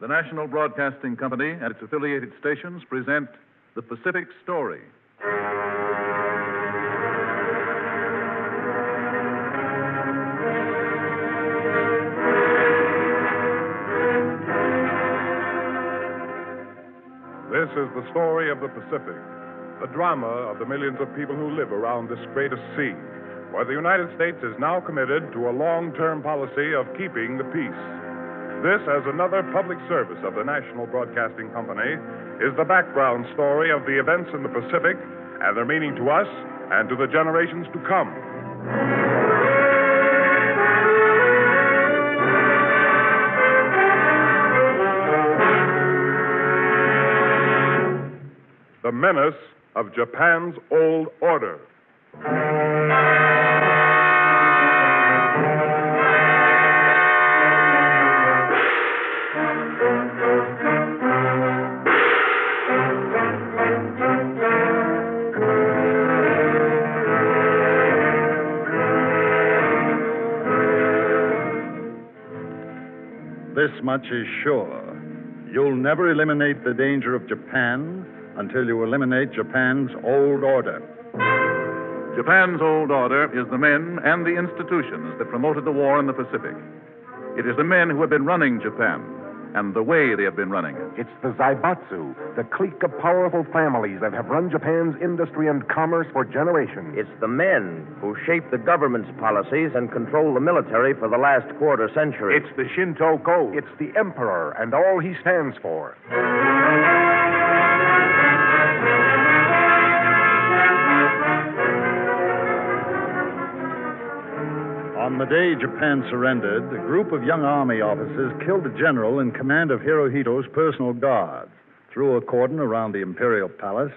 The National Broadcasting Company and its affiliated stations present The Pacific Story. This is the story of the Pacific, the drama of the millions of people who live around this greatest sea, where the United States is now committed to a long term policy of keeping the peace. This, as another public service of the National Broadcasting Company, is the background story of the events in the Pacific and their meaning to us and to the generations to come. The menace of Japan's old order. Much is sure. You'll never eliminate the danger of Japan until you eliminate Japan's old order. Japan's old order is the men and the institutions that promoted the war in the Pacific. It is the men who have been running Japan and the way they have been running it. It's the Zaibatsu, the clique of powerful families that have run Japan's industry and commerce for generations. It's the men who shape the government's policies and control the military for the last quarter century. It's the Shinto code. It's the emperor and all he stands for. On the day Japan surrendered, a group of young army officers killed a general in command of Hirohito's personal guards, threw a cordon around the imperial palace,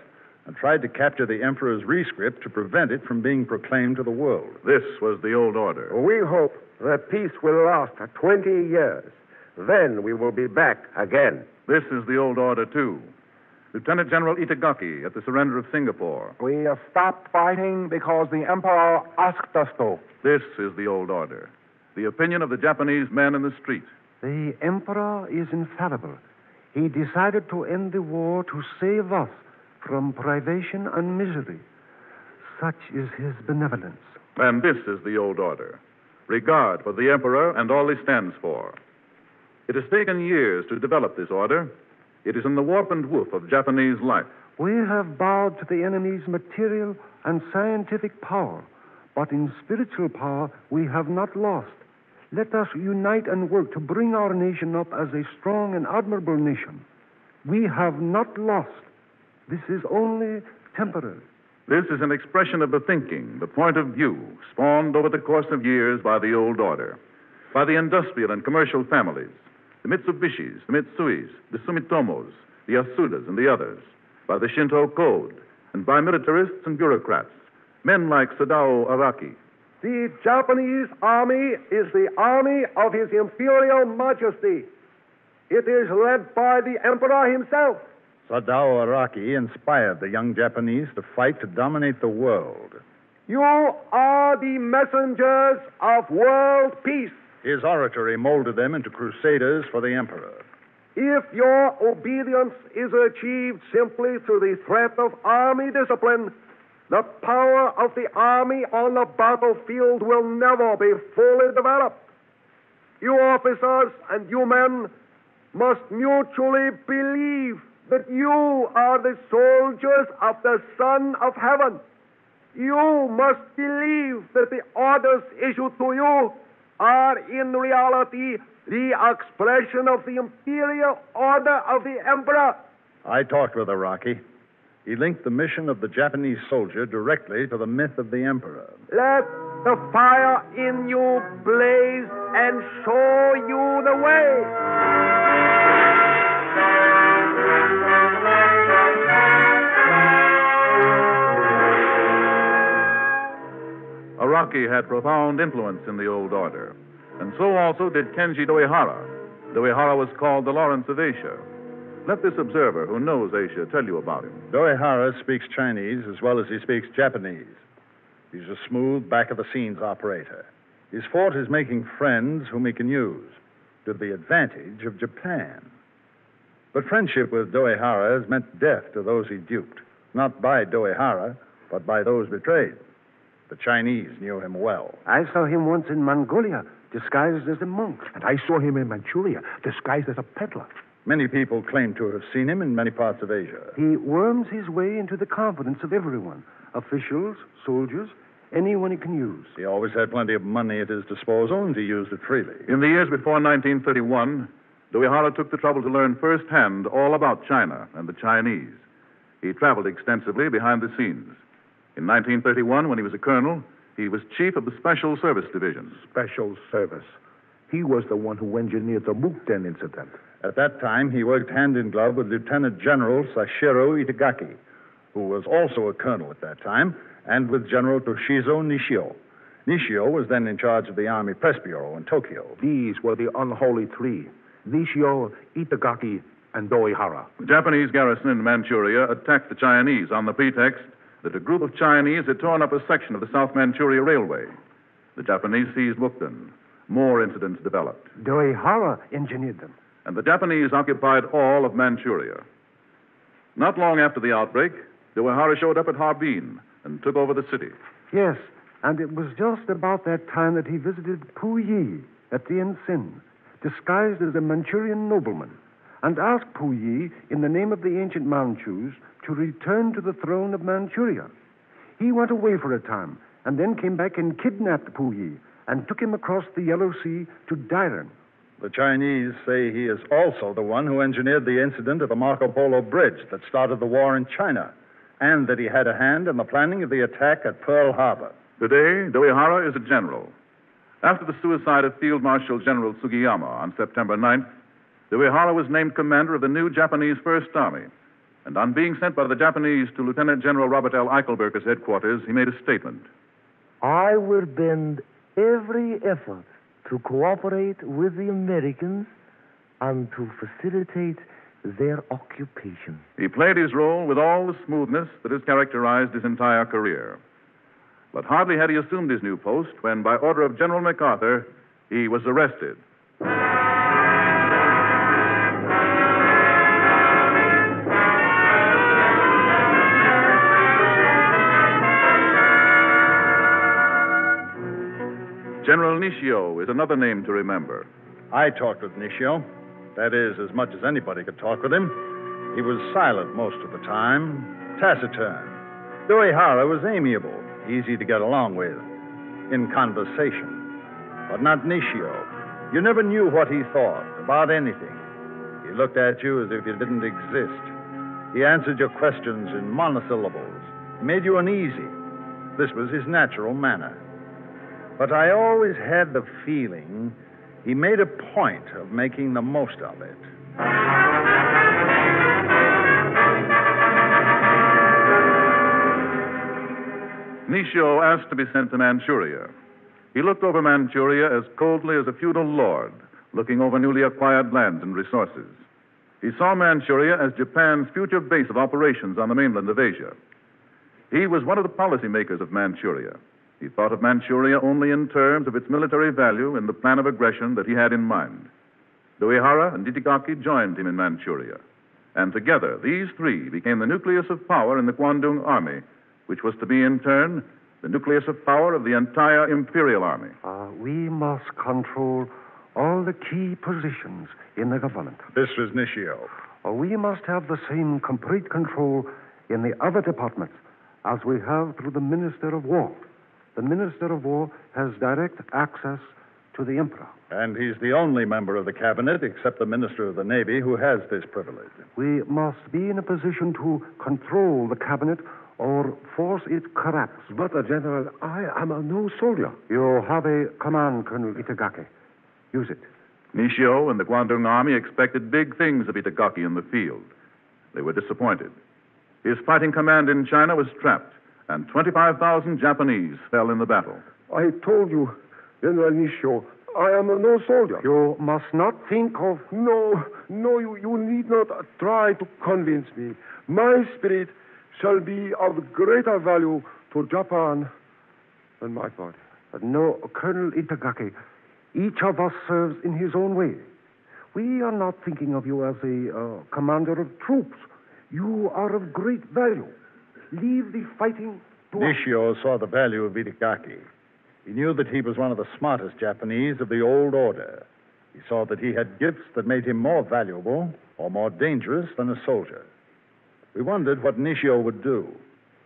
and tried to capture the emperor's rescript to prevent it from being proclaimed to the world. This was the old order. We hope that peace will last for 20 years. Then we will be back again. This is the old order, too. Lieutenant General Itagaki at the surrender of Singapore. We have stopped fighting because the emperor asked us to. This is the old order. The opinion of the Japanese men in the street. The Emperor is infallible. He decided to end the war to save us from privation and misery. Such is his benevolence. And this is the old order. Regard for the Emperor and all he stands for. It has taken years to develop this order. It is in the warp and woof of Japanese life. We have bowed to the enemy's material and scientific power, but in spiritual power we have not lost. Let us unite and work to bring our nation up as a strong and admirable nation. We have not lost. This is only temporary. This is an expression of the thinking, the point of view, spawned over the course of years by the old order, by the industrial and commercial families, the Mitsubishis, the Mitsuis, the Sumitomos, the Yasudas, and the others, by the Shinto Code, and by militarists and bureaucrats, men like Sadao Araki. The Japanese army is the army of His Imperial Majesty. It is led by the Emperor himself. Sadao Araki inspired the young Japanese to fight to dominate the world. You are the messengers of world peace. His oratory molded them into crusaders for the emperor. If your obedience is achieved simply through the threat of army discipline, the power of the army on the battlefield will never be fully developed. You officers and you men must mutually believe that you are the soldiers of the Son of Heaven. You must believe that the orders issued to you are in reality the expression of the imperial order of the Emperor. I talked with Araki. He linked the mission of the Japanese soldier directly to the myth of the emperor. Let the fire in you blaze and show you the way. Araki had profound influence in the old order, and so also did Kenji Doihara. Doihara was called the Lawrence of Asia. Let this observer who knows Asia tell you about him. Doihara speaks Chinese as well as he speaks Japanese. He's a smooth, back of the scenes operator. His forte is making friends whom he can use to the advantage of Japan. But friendship with Doihara has meant death to those he duped, not by Doihara, but by those betrayed. The Chinese knew him well. I saw him once in Mongolia, disguised as a monk. And I saw him in Manchuria, disguised as a peddler. Many people claim to have seen him in many parts of Asia. He worms his way into the confidence of everyone officials, soldiers, anyone he can use. He always had plenty of money at his disposal, and he used it freely. In the years before 1931, Doihara took the trouble to learn firsthand all about China and the Chinese. He traveled extensively behind the scenes. In 1931, when he was a colonel, he was chief of the Special Service Division. Special service. He was the one who engineered the Mukden incident. At that time, he worked hand in glove with Lieutenant General Sashiro Itagaki, who was also a colonel at that time, and with General Toshizo Nishio. Nishio was then in charge of the Army Press Bureau in Tokyo. These were the unholy three Nishio, Itagaki, and Doihara. The Japanese garrison in Manchuria attacked the Chinese on the pretext that a group of Chinese had torn up a section of the South Manchuria Railway. The Japanese seized Mukden. More incidents developed. Doihara engineered them. And the Japanese occupied all of Manchuria. Not long after the outbreak, Doihara showed up at Harbin and took over the city. Yes, and it was just about that time that he visited Puyi at Tientsin, disguised as a Manchurian nobleman, and asked Puyi, in the name of the ancient Manchus, to return to the throne of Manchuria. He went away for a time, and then came back and kidnapped Puyi and took him across the Yellow Sea to Dairen. The Chinese say he is also the one who engineered the incident of the Marco Polo Bridge that started the war in China, and that he had a hand in the planning of the attack at Pearl Harbor. Today, Doihara is a general. After the suicide of Field Marshal General Sugiyama on September 9th, Doihara was named commander of the new Japanese First Army. And on being sent by the Japanese to Lieutenant General Robert L. Eichelberger's headquarters, he made a statement. I will bend every effort to cooperate with the Americans and to facilitate their occupation. He played his role with all the smoothness that has characterized his entire career. But hardly had he assumed his new post when, by order of General MacArthur, he was arrested. General Nishio is another name to remember. I talked with Nishio. That is, as much as anybody could talk with him. He was silent most of the time, taciturn. Doihara was amiable, easy to get along with, in conversation. But not Nishio. You never knew what he thought about anything. He looked at you as if you didn't exist. He answered your questions in monosyllables, made you uneasy. This was his natural manner. But I always had the feeling he made a point of making the most of it. Nishio asked to be sent to Manchuria. He looked over Manchuria as coldly as a feudal lord looking over newly acquired lands and resources. He saw Manchuria as Japan's future base of operations on the mainland of Asia. He was one of the policymakers of Manchuria. He thought of Manchuria only in terms of its military value and the plan of aggression that he had in mind. Doihara and Itagaki joined him in Manchuria. And together, these three became the nucleus of power in the Guandong Army, which was to be, in turn, the nucleus of power of the entire Imperial Army. Uh, we must control all the key positions in the government. This was Nishio. Uh, we must have the same complete control in the other departments as we have through the Minister of War. The Minister of War has direct access to the Emperor. And he's the only member of the cabinet, except the Minister of the Navy, who has this privilege. We must be in a position to control the cabinet or force it collapse. But, uh, General, I am a no soldier. You have a command, Colonel Itagaki. Use it. Nishio and the Guandong Army expected big things of Itagaki in the field. They were disappointed. His fighting command in China was trapped, and 25,000 Japanese fell in the battle. I told you, General Nishio, I am no soldier. You must not think of. No, no, you, you need not try to convince me. My spirit shall be of greater value to Japan than my body. But no, Colonel Itagaki, each of us serves in his own way. We are not thinking of you as a uh, commander of troops. You are of great value. Leave the fighting to us. Nishio saw the value of Itagaki. He knew that he was one of the smartest Japanese of the old order. He saw that he had gifts that made him more valuable or more dangerous than a soldier. We wondered what Nishio would do,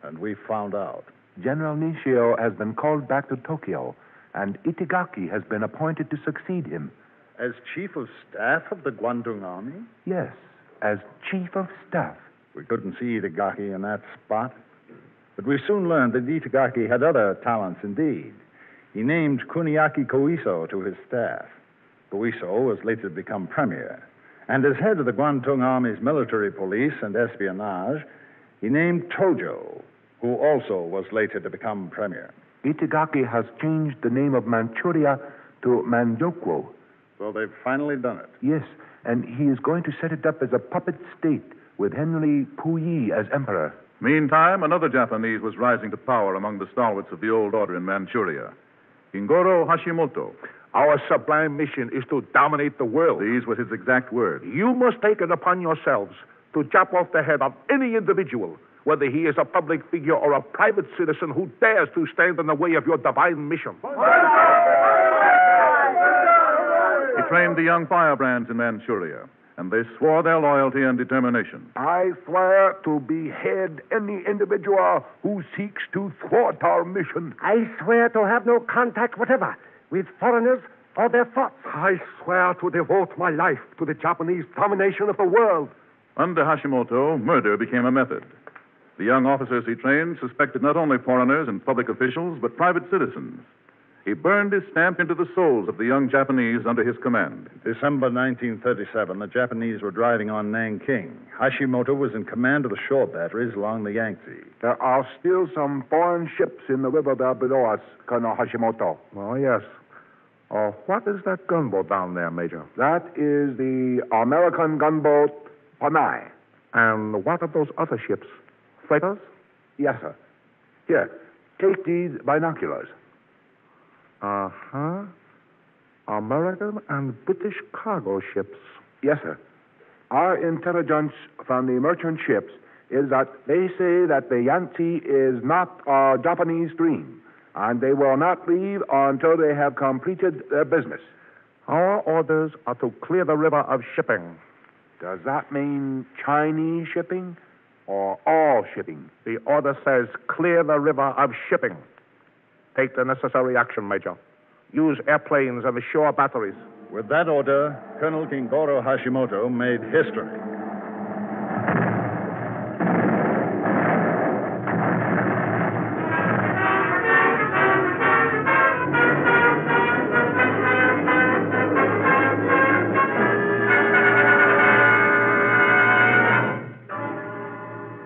and we found out. General Nishio has been called back to Tokyo, and Itagaki has been appointed to succeed him. As chief of staff of the Guandong Army? Yes, as chief of staff. We couldn't see Itagaki in that spot. But we soon learned that Itagaki had other talents indeed. He named Kuniaki Koiso to his staff. Koiso was later to become premier. And as head of the Guandong Army's military police and espionage, he named Tojo, who also was later to become premier. Itagaki has changed the name of Manchuria to Manchukuo. So they've finally done it. Yes, and he is going to set it up as a puppet state with Henry Puyi as emperor. Meantime, another Japanese was rising to power among the stalwarts of the old order in Manchuria. Kingoro Hashimoto. Our sublime mission is to dominate the world. These were his exact words. You must take it upon yourselves to chop off the head of any individual, whether he is a public figure or a private citizen who dares to stand in the way of your divine mission. He trained the young firebrands in Manchuria, and they swore their loyalty and determination. I swear to behead any individual who seeks to thwart our mission. I swear to have no contact whatever with foreigners or their thoughts. I swear to devote my life to the Japanese domination of the world. Under Hashimoto, murder became a method. The young officers he trained suspected not only foreigners and public officials, but private citizens. He burned his stamp into the souls of the young Japanese under his command. December 1937, the Japanese were driving on Nanking. Hashimoto was in command of the shore batteries along the Yangtze. There are still some foreign ships in the river there below us, Colonel Hashimoto. Oh, yes. Oh, what is that gunboat down there, Major? That is the American gunboat Panay. And what are those other ships? Freighters? Yes, sir. Here, take these binoculars. Uh huh. American and British cargo ships. Yes, sir. Our intelligence from the merchant ships is that they say that the Yangtze is not a Japanese stream, and they will not leave until they have completed their business. Our orders are to clear the river of shipping. Does that mean Chinese shipping or all shipping? The order says clear the river of shipping. Take the necessary action, Major. Use airplanes and shore batteries. With that order, Colonel Kingoro Hashimoto made history.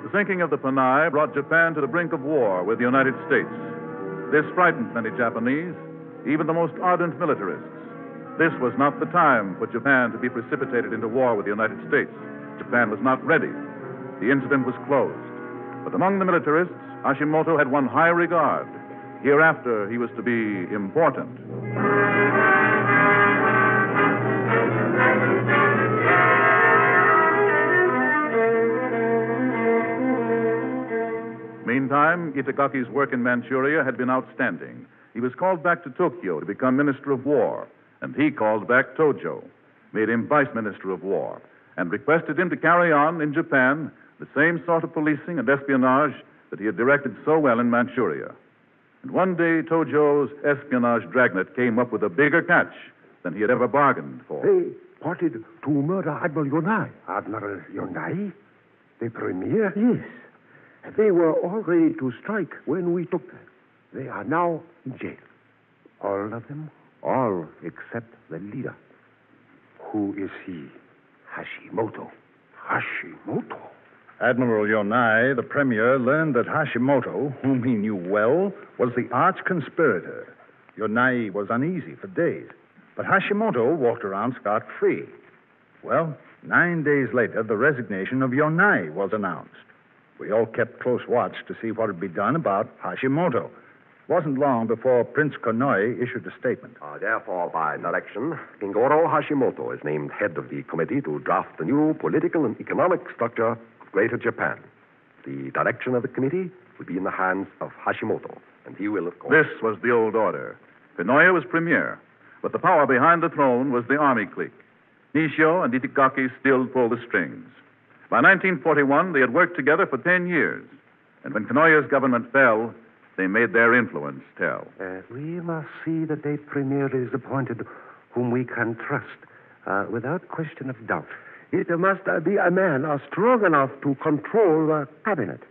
The sinking of the Panay brought Japan to the brink of war with the United States. This frightened many Japanese, even the most ardent militarists. This was not the time for Japan to be precipitated into war with the United States. Japan was not ready. The incident was closed. But among the militarists, Hashimoto had won high regard. Hereafter, he was to be important. Meantime, Itagaki's work in Manchuria had been outstanding. He was called back to Tokyo to become Minister of War, and he called back Tojo, made him Vice Minister of War, and requested him to carry on in Japan the same sort of policing and espionage that he had directed so well in Manchuria. And one day, Tojo's espionage dragnet came up with a bigger catch than he had ever bargained for. They plotted to murder Admiral Yonai. Admiral Yonai? The premier? Yes. They were all ready to strike when we took them. They are now in jail. All of them? All except the leader. Who is he? Hashimoto. Hashimoto? Admiral Yonai, the premier, learned that Hashimoto, whom he knew well, was the arch conspirator. Yonai was uneasy for days, but Hashimoto walked around scot free. Well, nine days later, the resignation of Yonai was announced. We all kept close watch to see what would be done about Hashimoto. It wasn't long before Prince Konoye issued a statement. Uh, therefore, by direction, Kingoro Hashimoto is named head of the committee to draft the new political and economic structure of Greater Japan. The direction of the committee will be in the hands of Hashimoto, and he will, of course. This was the old order. Konoye was premier, but the power behind the throne was the army clique. Nishio and Itagaki still pulled the strings. By 1941, they had worked together for 10 years, and when Konoye's government fell, they made their influence tell. Uh, we must see that a premier is appointed whom we can trust, uh, without question of doubt. It must uh, be a man uh, strong enough to control the cabinet.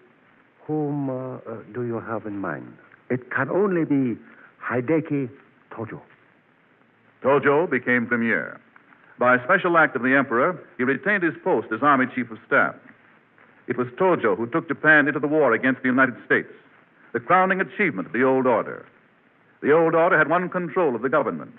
Whom uh, uh, do you have in mind? It can only be Hideki Tojo. Tojo became premier. By special act of the emperor, he retained his post as army chief of staff. It was Tojo who took Japan into the war against the United States, the crowning achievement of the old order. The old order had won control of the government,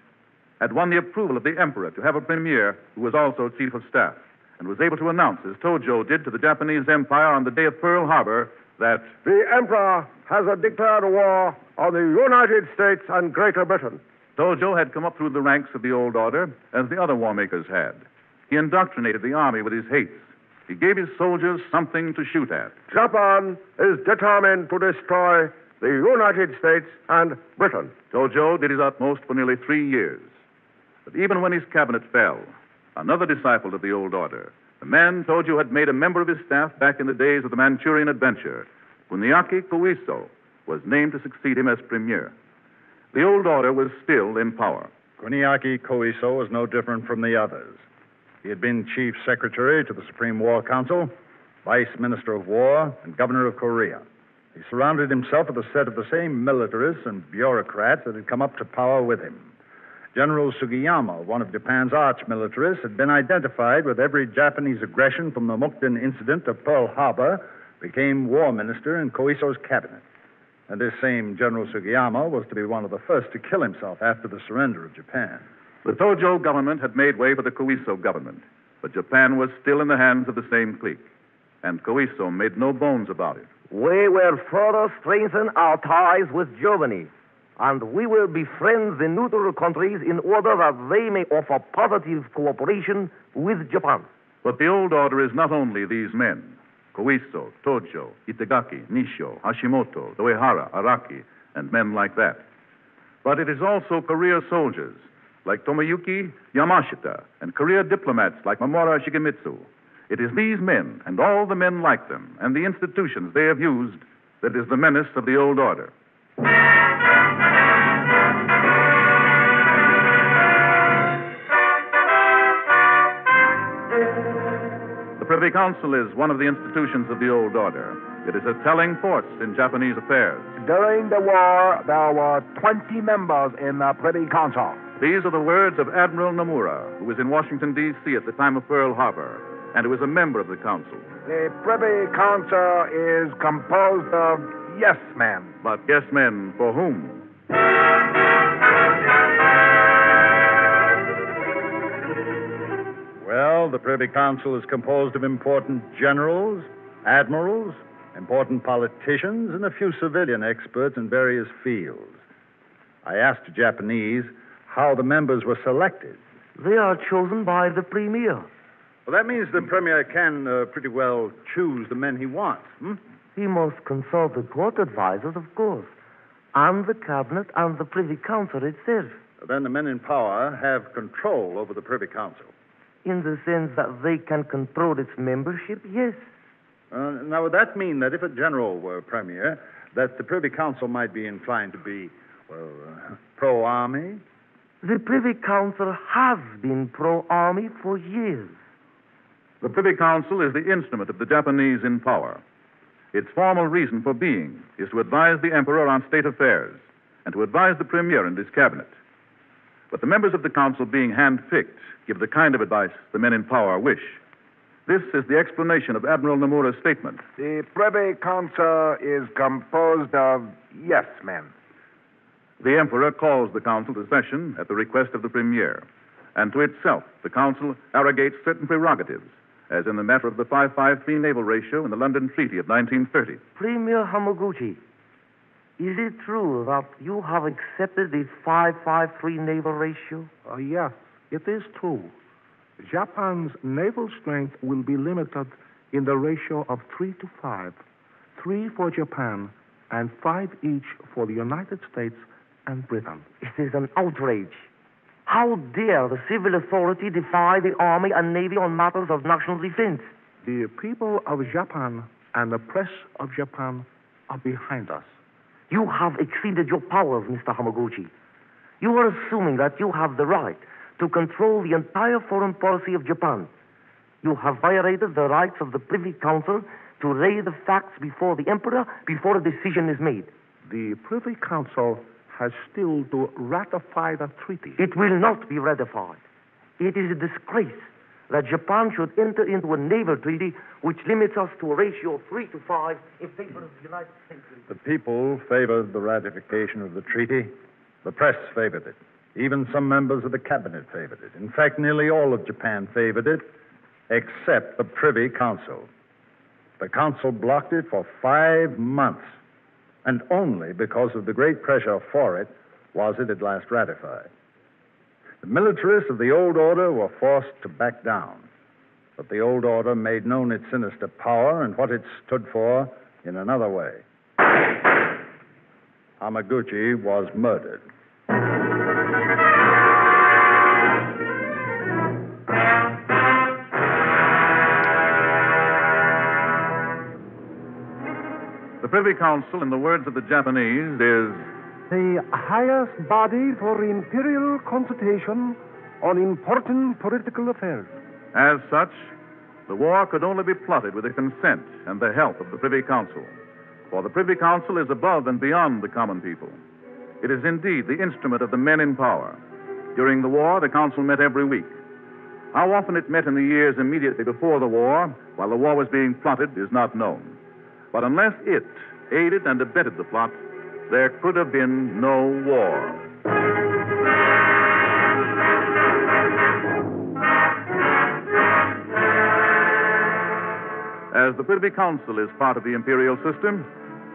had won the approval of the emperor to have a premier who was also chief of staff, and was able to announce, as Tojo did to the Japanese Empire on the day of Pearl Harbor, that The Emperor has declared war on the United States and Greater Britain. Tojo had come up through the ranks of the old order as the other war makers had. He indoctrinated the army with his hates. He gave his soldiers something to shoot at. Japan is determined to destroy the United States and Britain. Tojo did his utmost for nearly three years. But even when his cabinet fell, another disciple of the old order, the man Tojo had made a member of his staff back in the days of the Manchurian adventure, Kuniaki Koiso, was named to succeed him as premier. The old order was still in power. Kuniaki Koiso was no different from the others. He had been chief secretary to the Supreme War Council, vice minister of war, and governor of Korea. He surrounded himself with a set of the same militarists and bureaucrats that had come up to power with him. General Sugiyama, one of Japan's arch militarists, had been identified with every Japanese aggression from the Mukden incident to Pearl Harbor, became war minister in Koiso's cabinet. And this same General Sugiyama was to be one of the first to kill himself after the surrender of Japan. The Tojo government had made way for the Koiso government, but Japan was still in the hands of the same clique. And Koiso made no bones about it. We will further strengthen our ties with Germany, and we will befriend the neutral countries in order that they may offer positive cooperation with Japan. But the old order is not only these men Koiso, Tojo, Itagaki, Nishio, Hashimoto, Uehara, Araki, and men like that. But it is also career soldiers like Tomoyuki Yamashita and career diplomats like Mamoru Shigemitsu. It is these men and all the men like them and the institutions they have used that is the menace of the old order. Privy Council is one of the institutions of the old order. It is a telling force in Japanese affairs. During the war, there were 20 members in the Privy Council. These are the words of Admiral Nomura, who was in Washington, D.C. at the time of Pearl Harbor, and who was a member of the council. The Privy Council is composed of yes men. But yes men for whom? Well, the Privy Council is composed of important generals, admirals, important politicians, and a few civilian experts in various fields. I asked the Japanese how the members were selected. They are chosen by the premier. Well, that means the premier can uh, pretty well choose the men he wants. Hmm? He must consult the court advisors, of course, and the cabinet and the Privy Council itself, Then the men in power have control over the Privy Council. In the sense that they can control its membership, yes. Uh, now, would that mean that if a general were premier, that the Privy Council might be inclined to be, well, uh, pro army? The Privy Council has been pro army for years. The Privy Council is the instrument of the Japanese in power. Its formal reason for being is to advise the emperor on state affairs and to advise the premier and his cabinet. But the members of the council, being hand-picked, give the kind of advice the men in power wish. This is the explanation of Admiral Nomura's statement. The Privy Council is composed of yes men. The emperor calls the council to session at the request of the premier, and to itself the council arrogates certain prerogatives, as in the matter of the 553 naval ratio in the London Treaty of 1930. Premier Hamaguchi, Is it true that you have accepted the 553 naval ratio? Uh, yes, it is true. Japan's naval strength will be limited in the ratio of 3 to 5. 3 for Japan and 5 each for the United States and Britain. It is an outrage. How dare the civil authority defy the Army and Navy on matters of national defense? The people of Japan and the press of Japan are behind us. You have exceeded your powers, Mr. Hamaguchi. You are assuming that you have the right to control the entire foreign policy of Japan. You have violated the rights of the Privy Council to lay the facts before the Emperor before a decision is made. The Privy Council has still to ratify the treaty. It will not be ratified. It is a disgrace that Japan should enter into a naval treaty which limits us to a ratio of three to five in favor of the United States. The people favored the ratification of the treaty. The press favored it. Even some members of the cabinet favored it. In fact, nearly all of Japan favored it, except the Privy Council. The council blocked it for five months, and only because of the great pressure for it was it at last ratified. The militarists of the old order were forced to back down, but the old order made known its sinister power and what it stood for in another way. Hamaguchi was murdered. The Privy Council, in the words of the Japanese, is the highest body for imperial consultation on important political affairs. As such, the war could only be plotted with the consent and the help of the Privy Council. For the Privy Council is above and beyond the common people. It is indeed the instrument of the men in power. During the war, the Council met every week. How often it met in the years immediately before the war, while the war was being plotted, is not known. But unless it aided and abetted the plot, there could have been no war. As the Privy Council is part of the imperial system,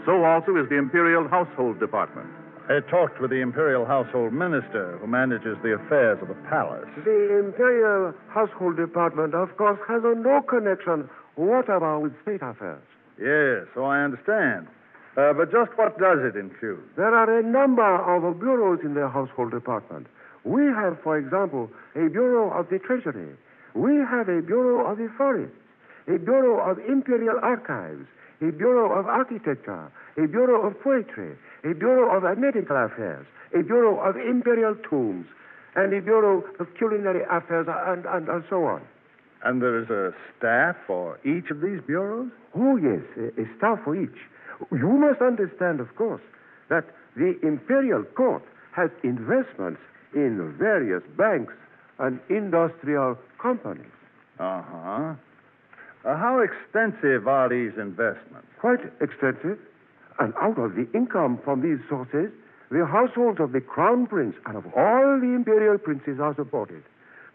so also is the Imperial Household Department. I talked with the Imperial Household Minister who manages the affairs of the palace. The Imperial Household Department, of course, has no connection whatever with state affairs. Yes, so I understand. Uh, but just what does it include? There are a number of bureaus in the Household Department. We have, for example, a Bureau of the Treasury. We have a Bureau of the Forests, a Bureau of Imperial Archives, a Bureau of Architecture, a Bureau of Poetry, a Bureau of Medical Affairs, a Bureau of Imperial Tombs, and a Bureau of Culinary Affairs, and, and, and so on. And there is a staff for each of these bureaus? Oh, yes, a, a staff for each. You must understand, of course, that the Imperial Court has investments in various banks and industrial companies. Uh-huh. Uh, how extensive are these investments? Quite extensive. And out of the income from these sources, the households of the Crown Prince and of all the imperial princes are supported.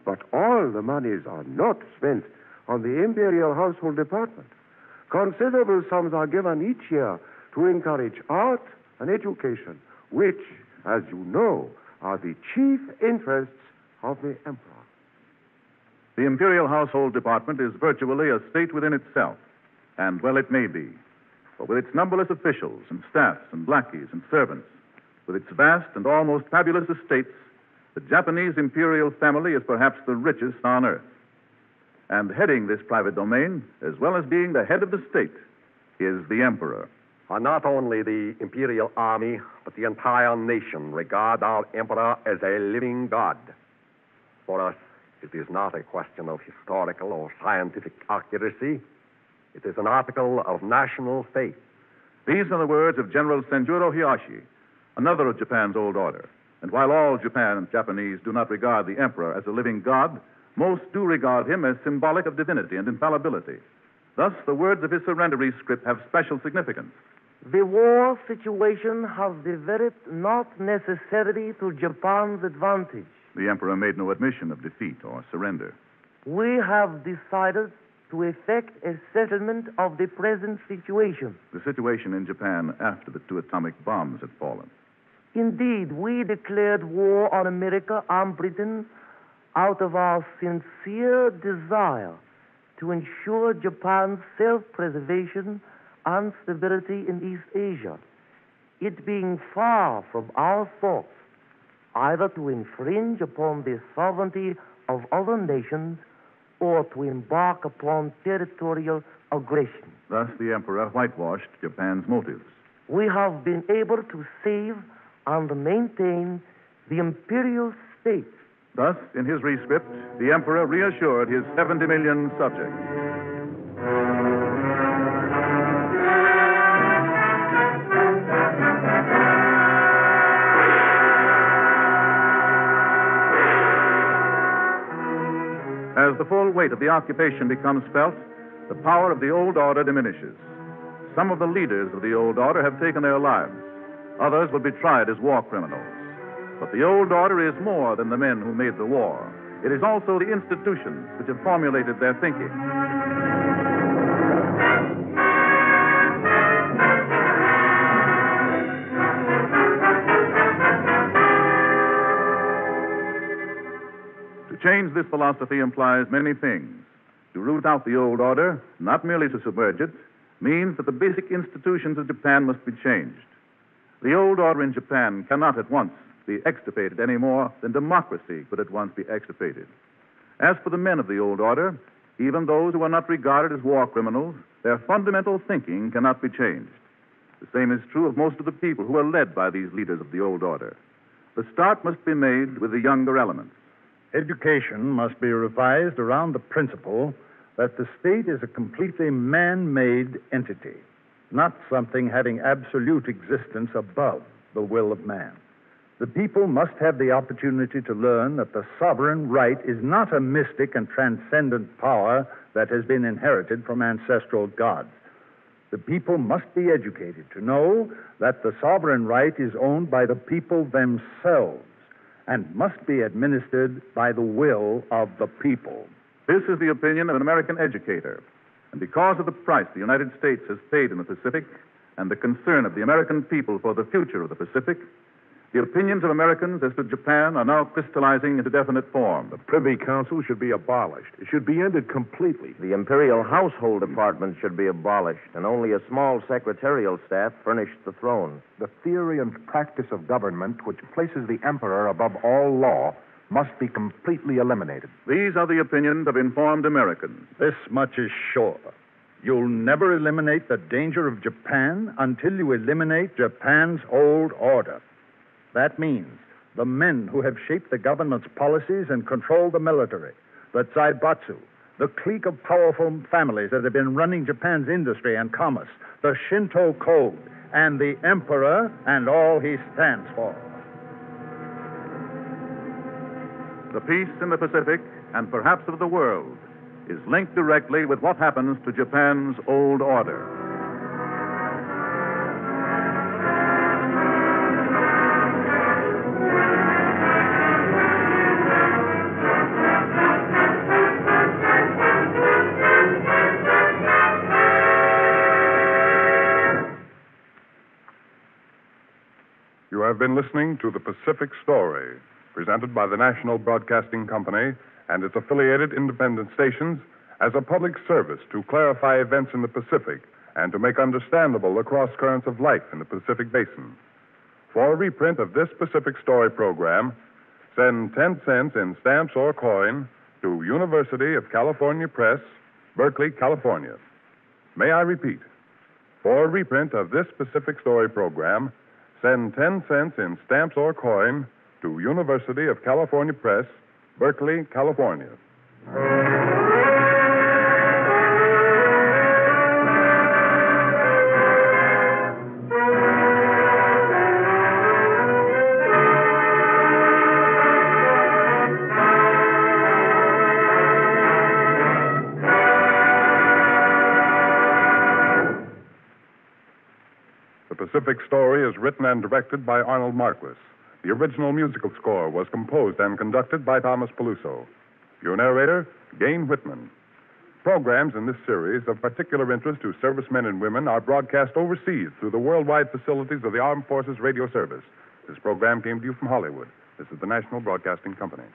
But all the monies are not spent on the imperial household department. Considerable sums are given each year to encourage art and education, which, as you know, are the chief interests of the emperor. The Imperial Household Department is virtually a state within itself, and well it may be. For with its numberless officials and staffs and lackeys and servants, with its vast and almost fabulous estates, the Japanese imperial family is perhaps the richest on earth. And heading this private domain, as well as being the head of the state, is the emperor. Uh, not only the imperial army, but the entire nation regard our emperor as a living god. For us, it is not a question of historical or scientific accuracy. It is an article of national faith. These are the words of General Senjuro Hayashi, another of Japan's old order. And while all Japan and Japanese do not regard the emperor as a living god, most do regard him as symbolic of divinity and infallibility. Thus, the words of his surrender rescript have special significance. The war situation has developed not necessarily to Japan's advantage. The emperor made no admission of defeat or surrender. We have decided to to effect a settlement of the present situation. The situation in Japan after the two atomic bombs had fallen. Indeed, we declared war on America and Britain out of our sincere desire to ensure Japan's self preservation and stability in East Asia, it being far from our thoughts either to infringe upon the sovereignty of other nations or to embark upon territorial aggression. Thus, the Emperor whitewashed Japan's motives. We have been able to save and maintain the imperial state. Thus, in his rescript, the Emperor reassured his 70 million subjects. As the full weight of the occupation becomes felt, the power of the old order diminishes. Some of the leaders of the old order have taken their lives. Others will be tried as war criminals. But the old order is more than the men who made the war. It is also the institutions which have formulated their thinking. To change this philosophy implies many things. To root out the old order, not merely to submerge it, means that the basic institutions of Japan must be changed. The old order in Japan cannot at once be extirpated any more than democracy could at once be extirpated. As for the men of the old order, even those who are not regarded as war criminals, their fundamental thinking cannot be changed. The same is true of most of the people who are led by these leaders of the old order. The start must be made with the younger elements. Education must be revised around the principle that the state is a completely man made entity, not something having absolute existence above the will of man. The people must have the opportunity to learn that the sovereign right is not a mystic and transcendent power that has been inherited from ancestral gods. The people must be educated to know that the sovereign right is owned by the people themselves and must be administered by the will of the people. This is the opinion of an American educator. And because of the price the United States has paid in the Pacific and the concern of the American people for the future of the Pacific, the opinions of Americans as to Japan are now crystallizing into definite form. The Privy Council should be abolished. It should be ended completely. The Imperial Household Department should be abolished, and only a small secretarial staff furnish the throne. The theory and practice of government which places the emperor above all law must be completely eliminated. These are the opinions of informed Americans. This much is sure. You'll never eliminate the danger of Japan until you eliminate Japan's old order. That means the men who have shaped the government's policies and controlled the military, the Zaibatsu, the clique of powerful families that have been running Japan's industry and commerce, the Shinto code, and the emperor and all he stands for. The peace in the Pacific, and perhaps of the world, is linked directly with what happens to Japan's old order. Have been listening to The Pacific Story, presented by the National Broadcasting Company and its affiliated independent stations as a public service to clarify events in the Pacific and to make understandable the cross currents of life in the Pacific Basin. For a reprint of this Pacific Story program, send 10 cents in stamps or coin to University of California Press, Berkeley, California. May I repeat? For a reprint of this Pacific Story program, send 10 cents in stamps or coin to University of California Press, Berkeley, California. Written and directed by Arnold Marquis. The original musical score was composed and conducted by Thomas Peluso. Your narrator, Gayne Whitman. Programs in this series of particular interest to servicemen and women are broadcast overseas through the worldwide facilities of the Armed Forces Radio Service. This program came to you from Hollywood. This is the National Broadcasting Company.